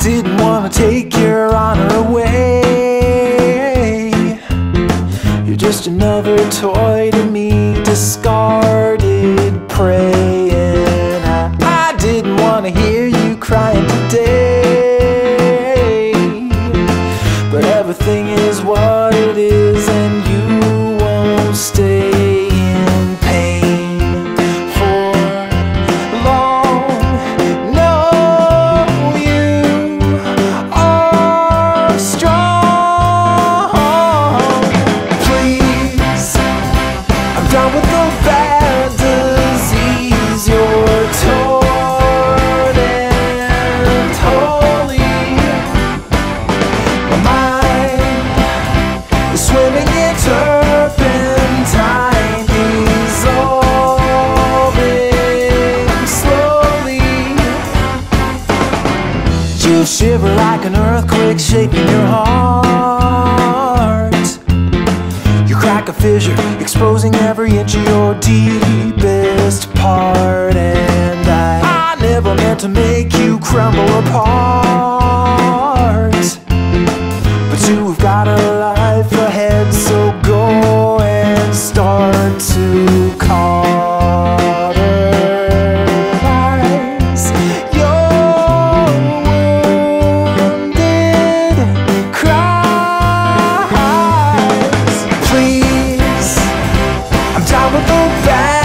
didn't want to take your honor away. You're just another toy to me, discarded prey. And I, I didn't want to hear you crying today. But everything shiver like an earthquake shaking your heart. You crack a fissure, exposing every inch of your deepest part. And I, I never meant to make you crumble apart. back